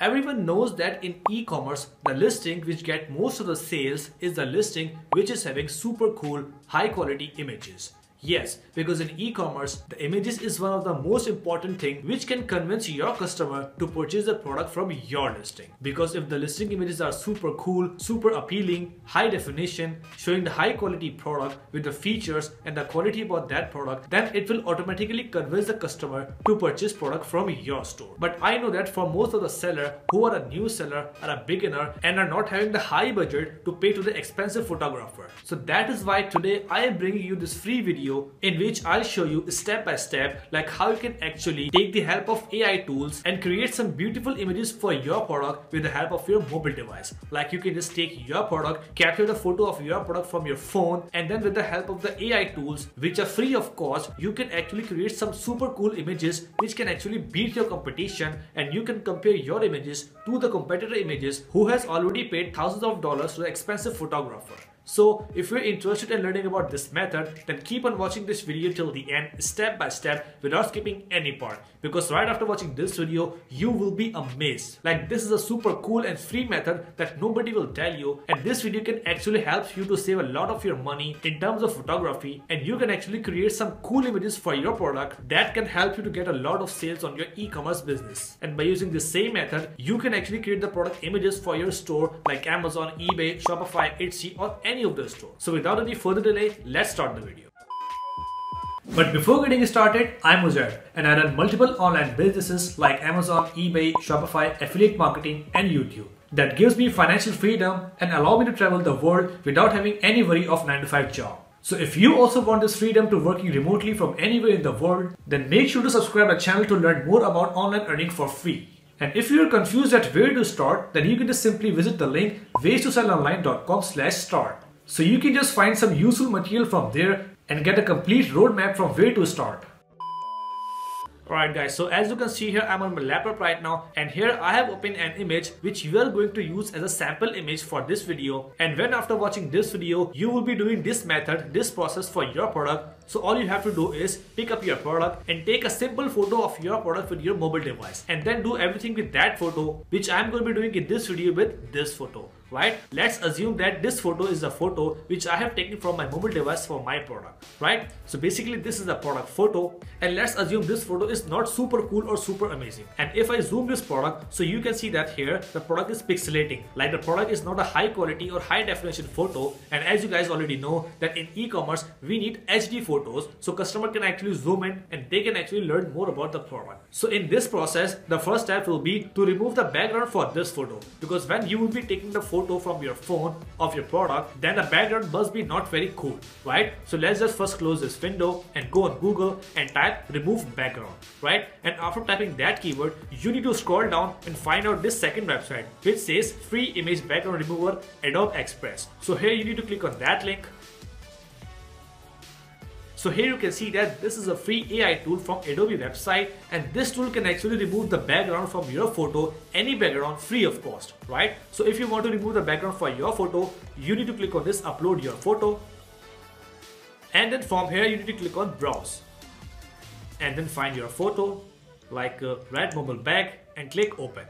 Everyone knows that in e-commerce, the listing which get most of the sales is the listing which is having super cool, high quality images. Yes, because in e-commerce, the images is one of the most important thing which can convince your customer to purchase the product from your listing. Because if the listing images are super cool, super appealing, high definition, showing the high quality product with the features and the quality about that product, then it will automatically convince the customer to purchase product from your store. But I know that for most of the seller who are a new seller, are a beginner and are not having the high budget to pay to the expensive photographer. So that is why today I am bringing you this free video video in which I'll show you step by step like how you can actually take the help of AI tools and create some beautiful images for your product with the help of your mobile device. Like you can just take your product, capture the photo of your product from your phone and then with the help of the AI tools which are free of cost, you can actually create some super cool images which can actually beat your competition and you can compare your images to the competitor images who has already paid thousands of dollars to the expensive photographer. So if you're interested in learning about this method, then keep on watching this video till the end step by step without skipping any part. Because right after watching this video, you will be amazed. Like this is a super cool and free method that nobody will tell you and this video can actually help you to save a lot of your money in terms of photography and you can actually create some cool images for your product that can help you to get a lot of sales on your e-commerce business. And by using the same method, you can actually create the product images for your store like Amazon, eBay, Shopify, Etsy or any any of the store. So without any further delay, let's start the video. But before getting started, I'm Uzair and I run multiple online businesses like Amazon, eBay, Shopify, affiliate marketing and YouTube. That gives me financial freedom and allow me to travel the world without having any worry of 9 to 5 job. So if you also want this freedom to working remotely from anywhere in the world, then make sure to subscribe the channel to learn more about online earning for free. And if you're confused at where to start, then you can just simply visit the link waystosellonline.com slash start. So you can just find some useful material from there and get a complete roadmap from where to start. Alright guys, so as you can see here, I'm on my laptop right now and here I have opened an image which you are going to use as a sample image for this video and when after watching this video, you will be doing this method, this process for your product. So all you have to do is pick up your product and take a simple photo of your product with your mobile device and then do everything with that photo which I'm going to be doing in this video with this photo right? Let's assume that this photo is a photo which I have taken from my mobile device for my product, right? So basically this is a product photo and let's assume this photo is not super cool or super amazing. And if I zoom this product, so you can see that here the product is pixelating, like the product is not a high quality or high definition photo. And as you guys already know that in e-commerce, we need HD photos so customer can actually zoom in and they can actually learn more about the product. So in this process, the first step will be to remove the background for this photo because when you will be taking the photo photo from your phone of your product, then the background must be not very cool, right? So let's just first close this window and go on Google and type remove background, right? And after typing that keyword, you need to scroll down and find out this second website which says free image background remover Adobe Express. So here you need to click on that link so here you can see that this is a free AI tool from Adobe website and this tool can actually remove the background from your photo, any background free of cost, right? So if you want to remove the background for your photo, you need to click on this upload your photo and then from here you need to click on browse and then find your photo like a red mobile bag and click open.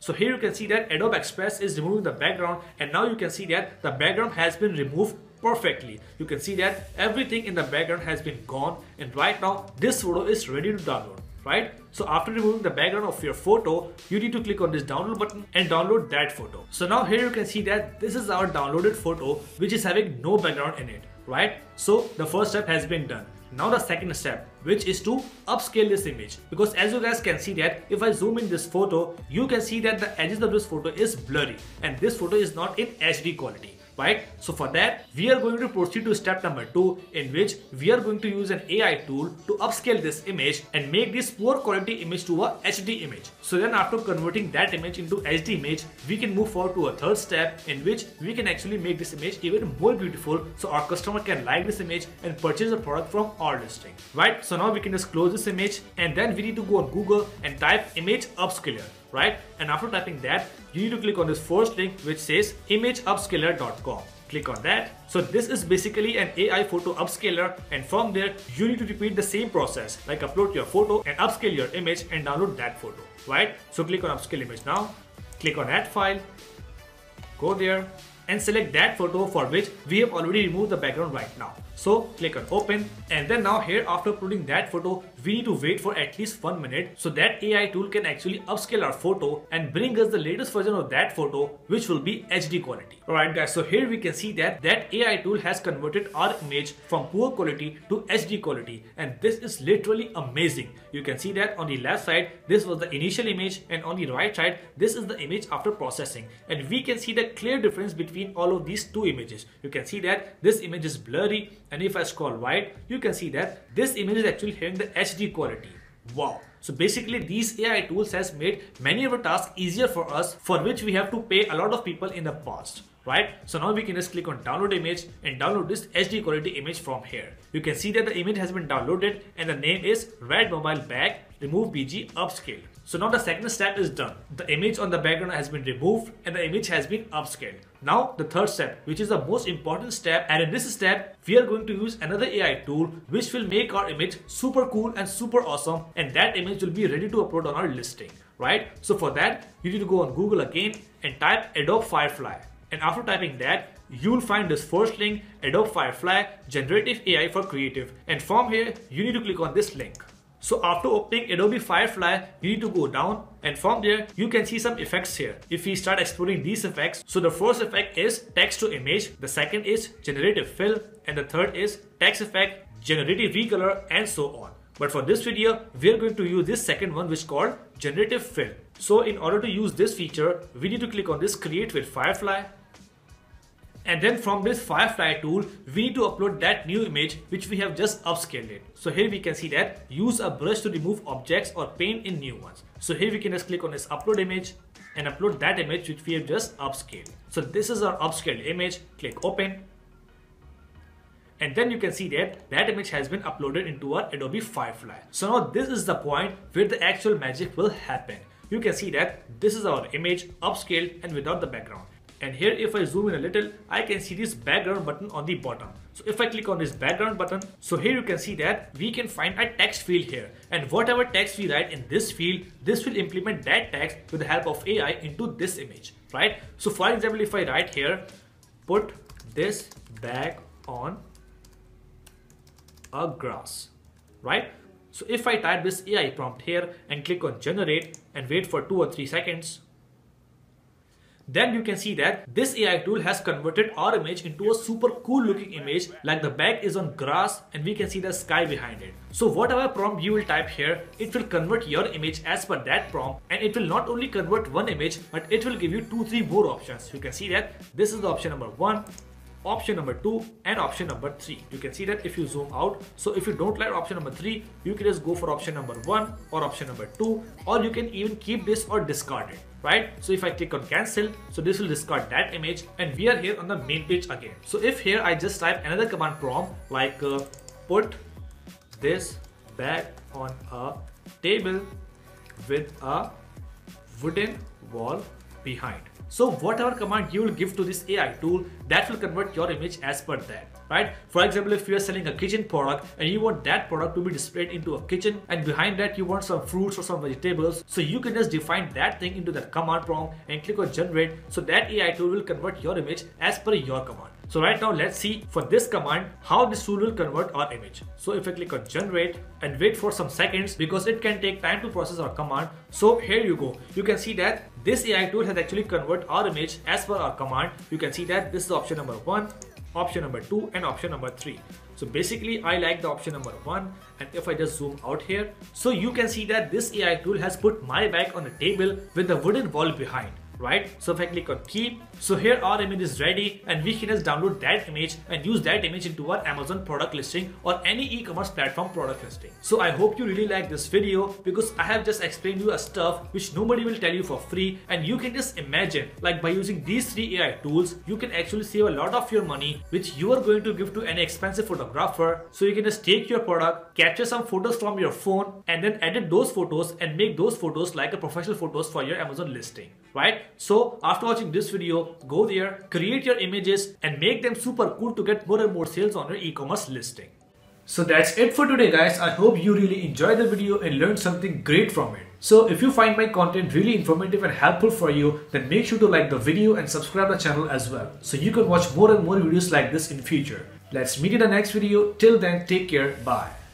So here you can see that Adobe Express is removing the background and now you can see that the background has been removed perfectly. You can see that everything in the background has been gone and right now this photo is ready to download right? So after removing the background of your photo, you need to click on this download button and download that photo. So now here you can see that this is our downloaded photo which is having no background in it, right? So the first step has been done. Now the second step, which is to upscale this image. Because as you guys can see that if I zoom in this photo, you can see that the edges of this photo is blurry and this photo is not in HD quality right? So for that, we are going to proceed to step number two in which we are going to use an AI tool to upscale this image and make this poor quality image to a HD image. So then after converting that image into HD image, we can move forward to a third step in which we can actually make this image even more beautiful so our customer can like this image and purchase the product from our listing, right? So now we can just close this image and then we need to go on Google and type image upscaler right? And after typing that, you need to click on this first link which says imageupscaler.com click on that. So this is basically an AI photo upscaler and from there you need to repeat the same process like upload your photo and upscale your image and download that photo, right? So click on upscale image now, click on add file, go there and select that photo for which we have already removed the background right now. So click on open and then now here after uploading that photo we need to wait for at least one minute so that AI tool can actually upscale our photo and bring us the latest version of that photo which will be HD quality. Alright guys so here we can see that that AI tool has converted our image from poor quality to HD quality and this is literally amazing. You can see that on the left side this was the initial image and on the right side this is the image after processing and we can see the clear difference between all of these two images. You can see that this image is blurry and if I scroll right you can see that this image is actually having the HD quality wow so basically these AI tools has made many of our tasks easier for us for which we have to pay a lot of people in the past right? So now we can just click on download image and download this HD quality image from here. You can see that the image has been downloaded and the name is Red Mobile Bag Remove BG Upscale. So now the second step is done. The image on the background has been removed and the image has been upscaled. Now the third step, which is the most important step and in this step, we are going to use another AI tool which will make our image super cool and super awesome and that image will be ready to upload on our listing, right? So for that, you need to go on Google again and type Adobe Firefly. And after typing that, you'll find this first link, Adobe Firefly Generative AI for Creative. And from here, you need to click on this link. So after opening Adobe Firefly, you need to go down and from there you can see some effects here. If we start exploring these effects, so the first effect is text to image, the second is generative fill and the third is text effect, generative recolor and so on. But for this video, we are going to use this second one which is called generative fill. So in order to use this feature, we need to click on this create with Firefly and then from this Firefly tool, we need to upload that new image which we have just upscaled it. So here we can see that use a brush to remove objects or paint in new ones. So here we can just click on this upload image and upload that image which we have just upscaled. So this is our upscaled image, click open. And then you can see that that image has been uploaded into our Adobe Firefly. So now this is the point where the actual magic will happen. You can see that this is our image upscaled and without the background and here if I zoom in a little I can see this background button on the bottom. So if I click on this background button so here you can see that we can find a text field here. And whatever text we write in this field this will implement that text with the help of AI into this image right? So for example if I write here put this bag on a grass right? So if I type this AI prompt here and click on generate and wait for two or three seconds then you can see that this AI tool has converted our image into a super cool looking image like the bag is on grass and we can see the sky behind it. So whatever prompt you will type here, it will convert your image as per that prompt and it will not only convert one image but it will give you two three more options. You can see that this is the option number one, option number two and option number three. You can see that if you zoom out. So if you don't like option number three you can just go for option number one or option number two or you can even keep this or discard it right? So if i click on cancel so this will discard that image and we are here on the main page again. So if here i just type another command prompt like uh, put this bag on a table with a wooden wall behind so whatever command you will give to this AI tool, that will convert your image as per that, right? For example, if you are selling a kitchen product and you want that product to be displayed into a kitchen and behind that you want some fruits or some vegetables, so you can just define that thing into that command prompt and click on generate. So that AI tool will convert your image as per your command. So right now let's see for this command how this tool will convert our image. So if I click on generate and wait for some seconds because it can take time to process our command. So here you go. You can see that this AI tool has actually convert our image as per our command. You can see that this is option number one, option number two and option number three. So basically I like the option number one and if I just zoom out here, so you can see that this AI tool has put my bag on a table with the wooden wall behind right? So if I click on keep, so here our image is ready and we can just download that image and use that image into our Amazon product listing or any e-commerce platform product listing. So I hope you really like this video because I have just explained you a stuff which nobody will tell you for free and you can just imagine like by using these three AI tools, you can actually save a lot of your money which you are going to give to an expensive photographer. So you can just take your product, capture some photos from your phone and then edit those photos and make those photos like a professional photos for your Amazon listing right? So after watching this video, go there, create your images and make them super cool to get more and more sales on your e-commerce listing. So that's it for today guys. I hope you really enjoyed the video and learned something great from it. So if you find my content really informative and helpful for you, then make sure to like the video and subscribe the channel as well. So you can watch more and more videos like this in future. Let's meet in the next video. Till then, take care. Bye.